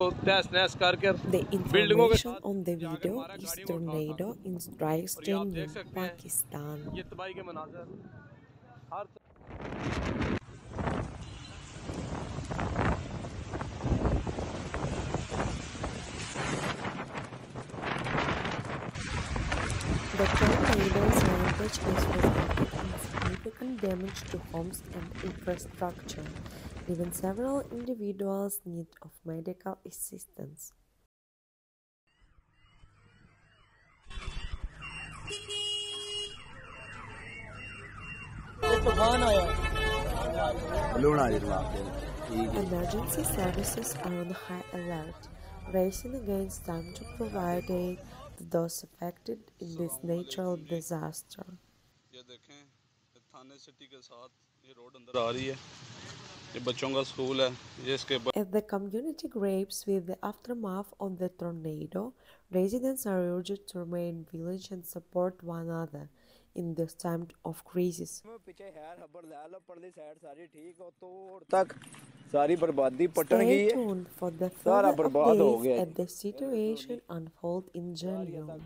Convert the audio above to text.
The information on the video is tornado in Rajasthan, Pakistan. The tornadoes which has resulted in significant damage to homes and infrastructure. Even several individuals need of medical assistance. Emergency services are on high alert, racing against time to provide aid those affected in this natural disaster. At the community grapples with the aftermath of the tornado, residents are urged to remain vigilant and support one another in this time of crisis. Stay tuned for the further updates as the situation unfolds in Jhelum.